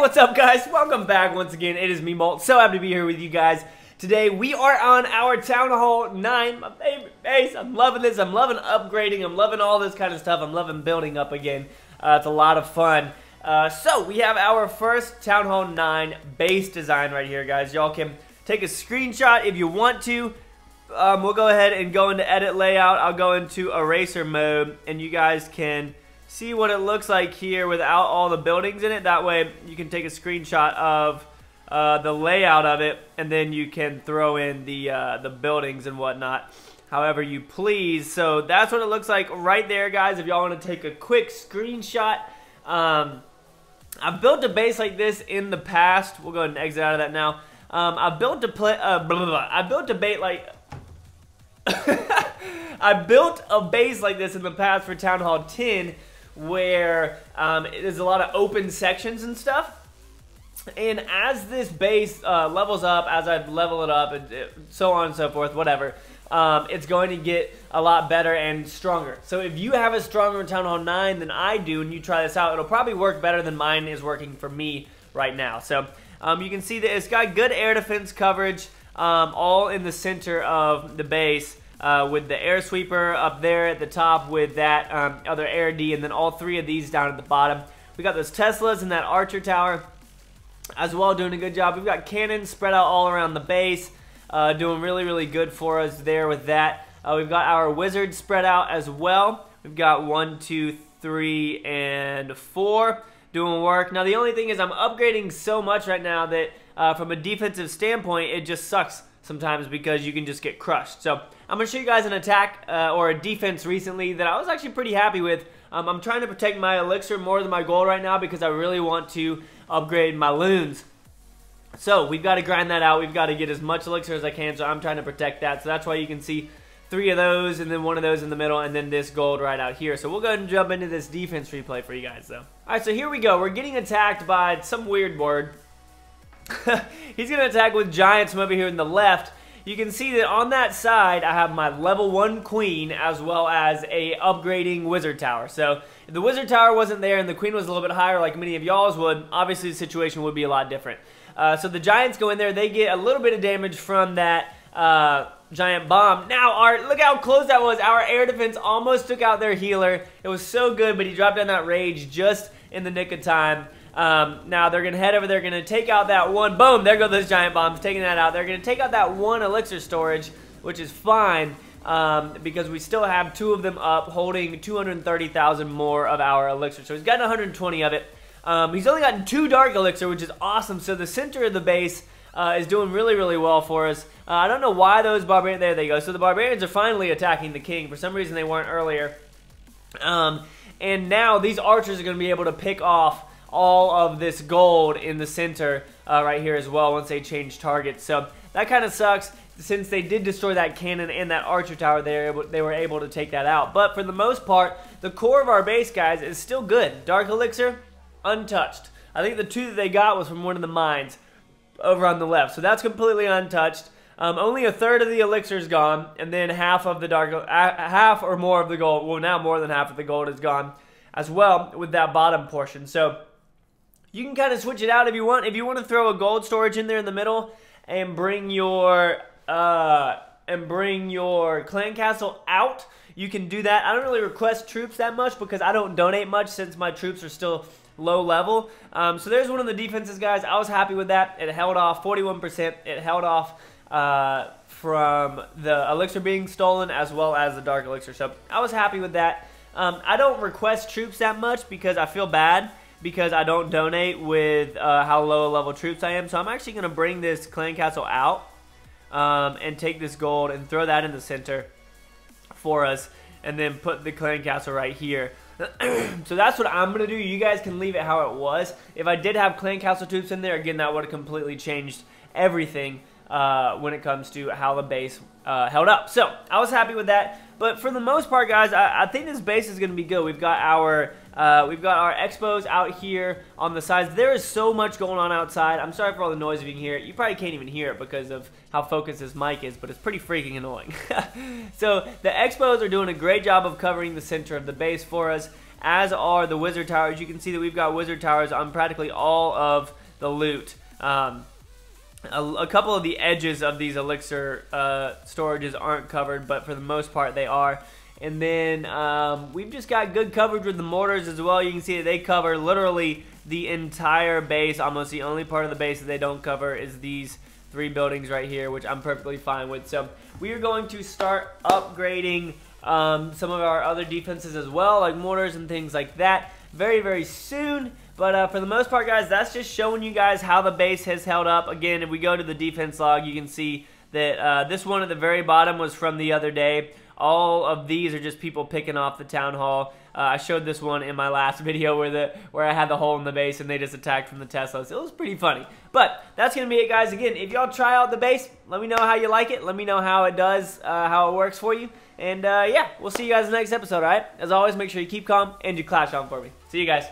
what's up guys? Welcome back once again. It is me, Molt. So happy to be here with you guys. Today we are on our Town Hall 9, my favorite base. I'm loving this. I'm loving upgrading. I'm loving all this kind of stuff. I'm loving building up again. Uh, it's a lot of fun. Uh, so we have our first Town Hall 9 base design right here, guys. Y'all can take a screenshot if you want to. Um, we'll go ahead and go into edit layout. I'll go into eraser mode and you guys can see what it looks like here without all the buildings in it. That way you can take a screenshot of uh, the layout of it and then you can throw in the, uh, the buildings and whatnot however you please. So that's what it looks like right there, guys. If y'all want to take a quick screenshot. Um, I've built a base like this in the past. We'll go ahead and exit out of that now. Um, I built a play. Uh, blah, blah, blah. I built a bait like. I built a base like this in the past for Town Hall 10 where um, there's a lot of open sections and stuff. And as this base uh, levels up, as I level it up, and so on and so forth, whatever, um, it's going to get a lot better and stronger. So if you have a stronger Town Hall 9 than I do, and you try this out, it'll probably work better than mine is working for me right now. So um, you can see that it's got good air defense coverage, um, all in the center of the base uh, with the air sweeper up there at the top with that um, other air D, and then all three of these down at the bottom. We got those Teslas and that Archer Tower as well, doing a good job. We've got cannons spread out all around the base, uh, doing really, really good for us there with that. Uh, we've got our wizards spread out as well. We've got one, two, three, and four doing work. Now, the only thing is I'm upgrading so much right now that uh, from a defensive standpoint, it just sucks sometimes because you can just get crushed. So I'm going to show you guys an attack uh, or a defense recently that I was actually pretty happy with. Um, I'm trying to protect my elixir more than my gold right now because I really want to upgrade my loons. So we've got to grind that out. We've got to get as much elixir as I can, so I'm trying to protect that. So that's why you can see three of those and then one of those in the middle and then this gold right out here. So we'll go ahead and jump into this defense replay for you guys though. Alright, so here we go. We're getting attacked by some weird board. He's going to attack with giants from over here in the left you can see that on that side, I have my level 1 queen as well as a upgrading wizard tower. So if the wizard tower wasn't there and the queen was a little bit higher like many of y'all's would, obviously the situation would be a lot different. Uh, so the giants go in there, they get a little bit of damage from that uh, giant bomb. Now, our look how close that was. Our air defense almost took out their healer. It was so good, but he dropped down that rage just in the nick of time. Um, now they're going to head over there, They're going to take out that one. Boom, there go those giant bombs, taking that out. They're going to take out that one elixir storage, which is fine um, because we still have two of them up holding 230,000 more of our elixir. So he's gotten 120 of it. Um, he's only gotten two dark elixir, which is awesome. So the center of the base uh, is doing really, really well for us. Uh, I don't know why those barbarians, there they go. So the barbarians are finally attacking the king. For some reason they weren't earlier. Um, and now these archers are going to be able to pick off all of this gold in the center uh, right here as well once they change targets. So that kind of sucks since they did destroy that cannon and that archer tower, they were, able, they were able to take that out. But for the most part, the core of our base, guys, is still good. Dark Elixir, untouched. I think the two that they got was from one of the mines over on the left. So that's completely untouched. Um, only a third of the elixir is gone, and then half of the dark, uh, half or more of the gold, well now more than half of the gold is gone as well with that bottom portion. So you can kind of switch it out if you want. If you want to throw a gold storage in there in the middle and bring your uh, and bring your clan castle out, you can do that. I don't really request troops that much because I don't donate much since my troops are still low level. Um, so there's one of the defenses, guys. I was happy with that. It held off 41%. It held off uh, from the elixir being stolen as well as the dark elixir. So I was happy with that. Um, I don't request troops that much because I feel bad because I don't donate with uh, how low a level troops I am. So I'm actually going to bring this clan castle out um, and take this gold and throw that in the center for us and then put the clan castle right here. so that's what I'm going to do. You guys can leave it how it was. If I did have clan castle troops in there, again, that would have completely changed everything uh, when it comes to how the base uh, held up. So I was happy with that. But for the most part, guys, I, I think this base is going to be good. We've got our uh, we've got our X-bows out here on the sides. There is so much going on outside. I'm sorry for all the noise you can hear. You probably can't even hear it because of how focused this mic is, but it's pretty freaking annoying. so the X-bows are doing a great job of covering the center of the base for us. as are the wizard towers. You can see that we've got wizard towers on practically all of the loot. Um, a, a, couple of the edges of these elixir uh, storages aren't covered, but for the most part they are. And then um, we've just got good coverage with the mortars as well. You can see that they cover literally the entire base. Almost the only part of the base that they don't cover is these three buildings right here, which I'm perfectly fine with. So we are going to start upgrading um, some of our other defenses as well, like mortars and things like that, very, very soon. But uh, for the most part, guys, that's just showing you guys how the base has held up. Again, if we go to the defense log, you can see that uh, this one at the very bottom was from the other day. All of these are just people picking off the town hall. Uh, I showed this one in my last video where the where I had the hole in the base and they just attacked from the Teslas. It was pretty funny. But that's going to be it, guys. Again, if y'all try out the base, let me know how you like it. Let me know how it does, uh, how it works for you. And uh, yeah, we'll see you guys in the next episode, all right? As always, make sure you keep calm and you clash on for me. See you guys.